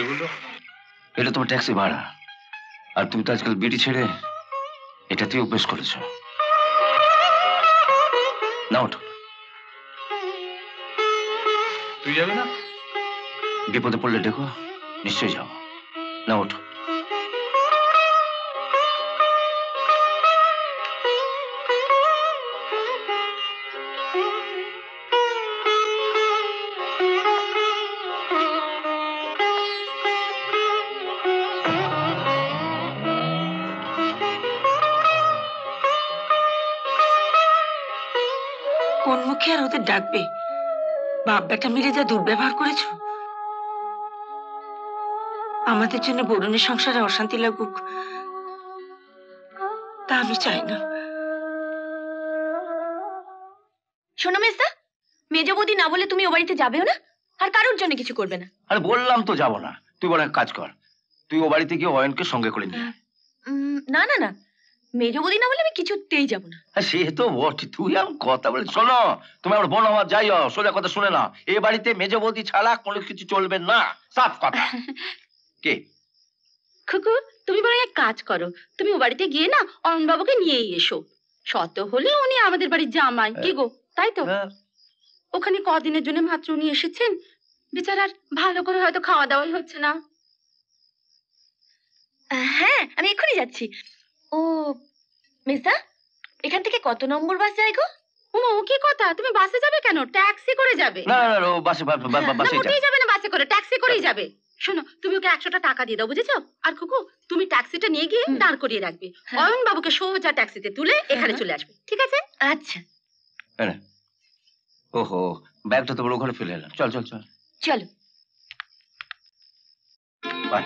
এগুলো? এটা তোমার ট্যাক্সি ভাড়া। আর তুমি তো আজকাল বিড়ি ছেড়ে এটা তুই অভ্যেস করেছ। না ওঠো তুই যাবে না? বিপদে পড়লে দেখো নিশ্চয়ই যাও না ওঠো কোন মুখে আর ওদের ডাকবে? বাপ বেটা মিলে যা দুর্ব্যবহার করেছ। আমাদের জন্য বরুণের সংসারে অশান্তি লাগুক তা আমি চাই না। শোনো মেসদা মেজ বৌদি না বলে তুমি ও বাড়িতে যাবেও না আর কারোর জন্য কিছু করবে না। আরে বললাম তো যাব না। তুই বড় এক কাজ কর। তুই ও বাড়িতে গিয়ে অয়নকে সঙ্গে করে নিয়ে উম, না না না। মেজ বৌদি না বলে আমি কিছুতেই যাব না। আর সে তো বটে। তুই আমার কথা বলে শোনো তুমি আমার বোন আমার যাই সোজা কথা শুনে না এ বাড়িতে মেজে বৌদি ছাড়া কোনো কিছু চলবে না। সাফ কথা। কে? খুকু তুমি বরং এক কাজ করো। তুমি ও বাড়িতে গিয়ে না অরুণ বাবুকে নিয়েই এসো। শত হলে উনি আমাদের বাড়ির জামাই। কি গো? তাই তো? হ্যাঁ, ওখানে কদিনের জন্য মাত্র উনি এসেছেন। বেচারার ভালো করে হয়তো খাওয়া দাওয়াই হচ্ছে না। হ্যাঁ আমি এক্ষুনি যাচ্ছি। ও মিসা এখান থেকে কত নম্বর বাস যায় গো? ওমা ও কি কথা? তুমি বাসে যাবে কেন? ট্যাক্সি করে যাবে। না না না, ও বাসে বা- বা- বা- না, যাবে না বাসে করে ট্যাক্সি করেই যাবে। শোনো তুমি ওকে একশোটা টাকা দিয়ে দাও বুঝেছ? আর খুকু তুমি ট্যাক্সিটা নিয়ে গিয়ে দাঁড় করিয়ে রাখবে। হ্যাঁ। অয়ন বাবুকে সোজা ট্যাক্সিতে তুলে এখানে হ্যাঁ। চলে আসবে ঠিক আছে? আচ্ছা। ওহো ব্যাগটা তো বড় ঘরে ফেলে এলাম। চল চল চল। চলো। বাই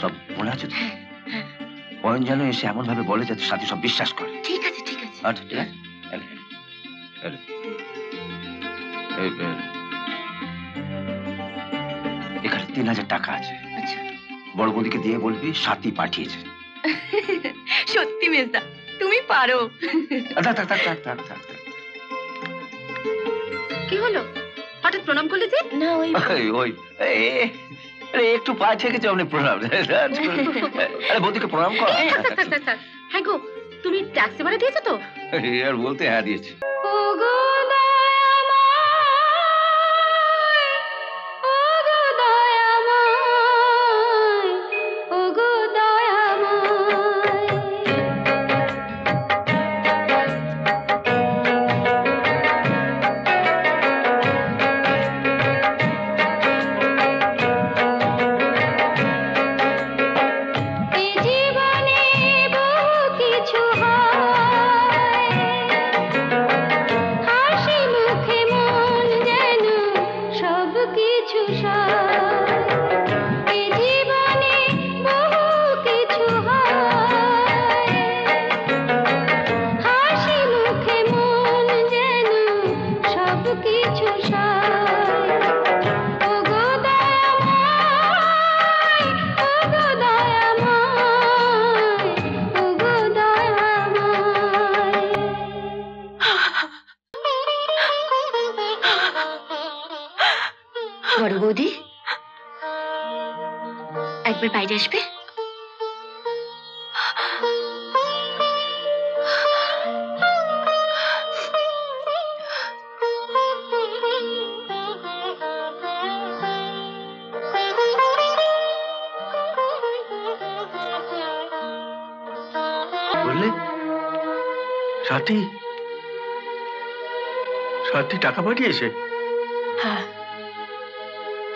সব মনে আছে তো? অয়ন যেন এসে এমন ভাবে বলে যাতে সাথী সব বিশ্বাস করে। ঠিক আছে ঠিক আছে। আচ্ছা ঠিক আছে। এলে, এলে। এই, এ, এখানে তিন হাজার টাকা আছে। আচ্ছা। বড় বৌদিকে দিয়ে বলবি সাথী পাঠিয়েছে। সত্যি মেজদা তুমি পারো। কি হলো? হঠাৎ প্রণাম করলে যে? না ওই ওই আরে একটু পা ঠেকেছে আপনি প্রণাম। আরে বৌদিকে প্রণাম কর। থাক। হ্যাঁ গো তুমি ট্যাক্সি ভাড়া দিয়েছ তো? আর বলতে হ্যাঁ দিয়েছি। জীবনে একবার বাইরে আসবে? বললে? সাথী? সাথী টাকা পাঠিয়েছে? হ্যাঁ।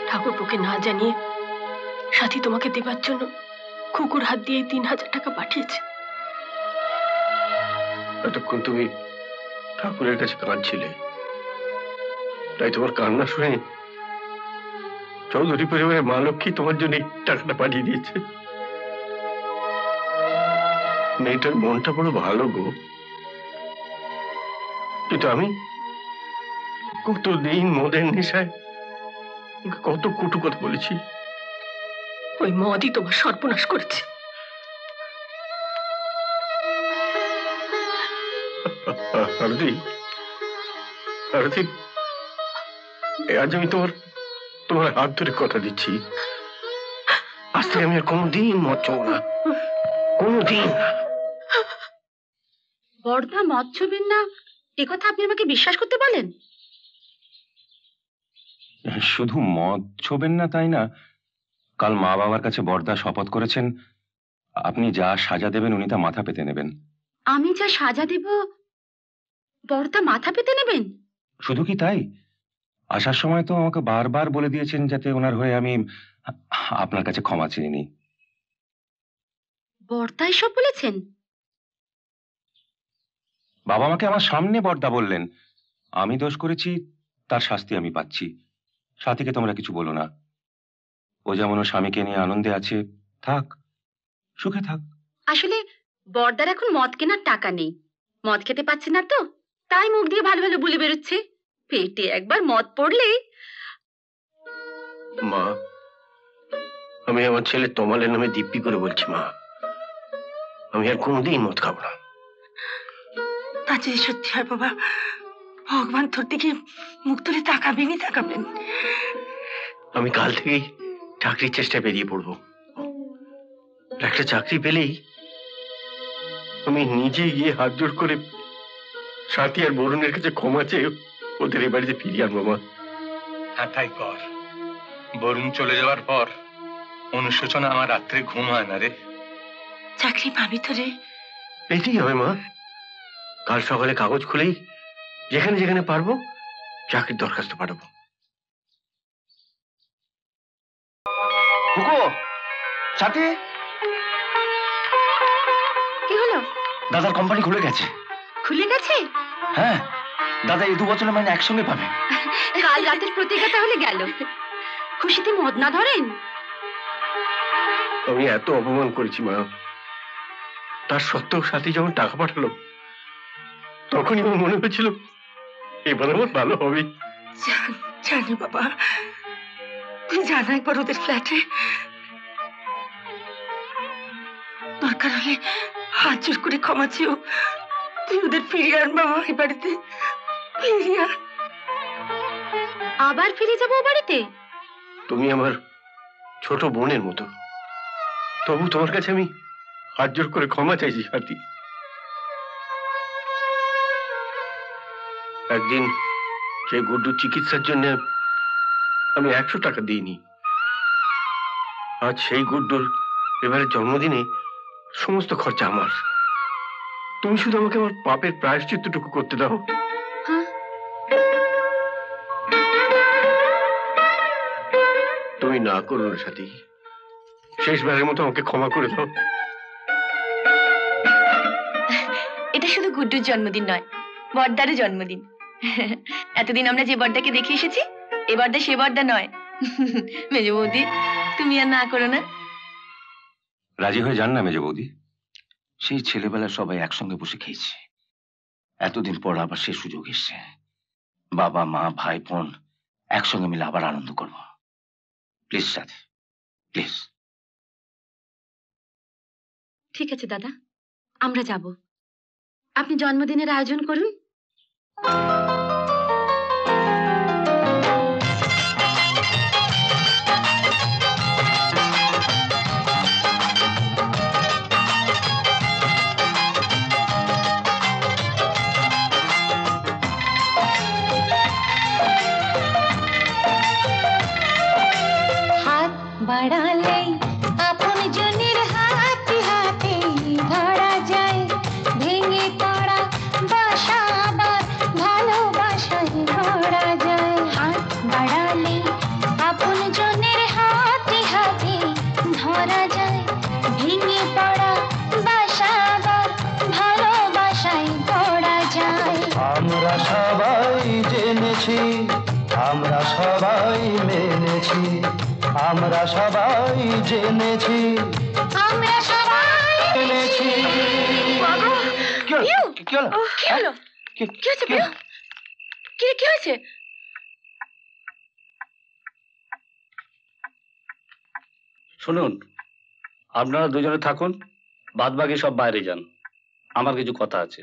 ঠাকুরপুকে না জানিয়ে সাথী তোমাকে দেবার জন্য কুকুর হাত দিয়ে তিন হাজার টাকা পাঠিয়েছে। এতক্ষণ তুমি ঠাকুরের কাছে কাঁদছিলে। তাই তোমার কান্না শুনে চৌধুরী পরিবারের মা লক্ষ্মী তোমার জন্য টাকাটা পাঠিয়ে দিয়েছে। মেয়েটার মনটা বড় ভালো গো। কিন্তু আমি কতদিন মদের নেশায়, কত কুটু কথা বলেছি। ওই মদই তোমার সর্বনাশ করেছে। আরতি আরতি আজ আমি তোমার তোমার হাত ধরে কথা দিচ্ছি। আজ থেকে আমি আর কোনোদিন মদ চাবো না। কোনোদিন না। বর্দা মদ ছবির না। এ কথা আপনি আমাকে বিশ্বাস করতে বলেন? শুধু মদ ছোবেন না তাই না? কাল মা বাবার কাছে বর্দা শপথ করেছেন আপনি যা সাজা দেবেন উনি তা মাথা পেতে নেবেন। আমি যা সাজা দেব বর্দা মাথা পেতে নেবেন? শুধু কি তাই? আসার সময় তো আমাকে বারবার বলে দিয়েছেন যাতে ওনার হয়ে আমি আপনার কাছে ক্ষমা চেয়ে নিই। বর্দা এসব বলেছেন? বাবা আমাকে আমার সামনে বর্দা বললেন। আমি দোষ করেছি তার শাস্তি আমি পাচ্ছি। সাথীকে তোমরা কিছু বলো না। ও যেমন ও স্বামীকে নিয়ে আনন্দে আছে। থাক সুখে থাক। আসলে বর্দার এখন মদ কেনার টাকা নেই। মদ খেতে পাচ্ছে না তো তাই মুখ দিয়ে ভালো ভালো বলে বেরোচ্ছে। পেটে একবার মদ পড়লেই মা আমি আমার ছেলে তমালের নামে দিব্যি করে বলছি মা। আমি আর কোনোদিন মদ খাব না। তা যদি সত্যি হয় বাবা ভগবান তোর দিকে মুখ তুলে তাকাবেনই তাকাবেন। আমি কাল থেকেই চাকরির চেষ্টায় বেরিয়ে পড়ব। একটা চাকরি পেলেই আমি নিজে গিয়ে হাত জোর করে সাথী আর বরুণের কাছে ক্ষমা চেয়ে ওদের এ বাড়িতে ফিরিয়ে আনব মা। হ্যাঁ তাই কর। বরুণ চলে যাওয়ার পর অনুশোচনা আমার রাত্রে ঘুম হয় না রে। চাকরি পাবি তো রে। পেতেই হবে মা। কাল সকালে কাগজ খুলেই যেখানে যেখানে পারব চাকরির দরখাস্ত পাঠাবো। হুকো সাথে কি হলো? দাদার কোম্পানি খুলে গেছে। খুলে গেছে? হ্যাঁ দাদা এই দু বছরের মাইনে একসঙ্গে পাবে। কাল রাতের প্রতিজ্ঞা তাহলে গেল। খুশিতে মদ না ধরেন? আমি এত অপমান করেছি মা। তার সত্ত্বেও সাথী যখন টাকা পাঠালো তখনই আমার মনে হয়েছিল এবার আমার ভালো হবে। জানি বাবা। তুই জানা একবার ওদের ফ্ল্যাটে। দরকার হলে হাত জোর করে ক্ষমা চেয়েও তুই ওদের ফিরিয়ে আন বাবা এই বাড়িতে। ফিরিয়ে আবার ফিরে যাব বাড়িতে? তুমি আমার ছোট বোনের মতো। তবু তোমার কাছে আমি হাত জোর করে ক্ষমা চাইছি সাথী। একদিন সেই গুড্ডুর চিকিৎসার জন্য আমি একশো টাকা দিইনি। আজ সেই গুড্ডুর এবারে জন্মদিনে সমস্ত খরচা আমার। তুমি শুধু আমাকে আমার পাপের প্রায়শ্চিত্তটুকু করতে দাও। হ্যাঁ? তুমি না করো না সাথী। শেষবারের মতো আমাকে ক্ষমা করে দাও। এটা শুধু গুড্ডুর জন্মদিন নয় বর্দারও জন্মদিন। এতদিন আমরা যে বর্দাকে দেখে এসেছি এ বর্দা সে বর্দা নয়। মেজ বৌদি তুমি আর না করো না। রাজি হয়ে যান না মেজ বৌদি সেই ছেলেবেলায় সবাই একসঙ্গে বসে খেয়েছে। এতদিন পর আবার সে সুযোগ এসছে। বাবা মা ভাই বোন একসঙ্গে মিলে আবার আনন্দ করব। প্লিজ সাথে প্লিজ। ঠিক আছে দাদা। আমরা যাব। আপনি জন্মদিনের আয়োজন করুন। সবাই মেনেছি আমরা সবাই জেনেছি। আমরা সবাই মেনেছি। কি হলো? কি হলো? কি হলো? কি- কি হয়েছে কি কি হয়েছে? শুনুন আপনারা দুজনে থাকুন বাদবাকি সব বাইরে যান। আমার কিছু কথা আছে।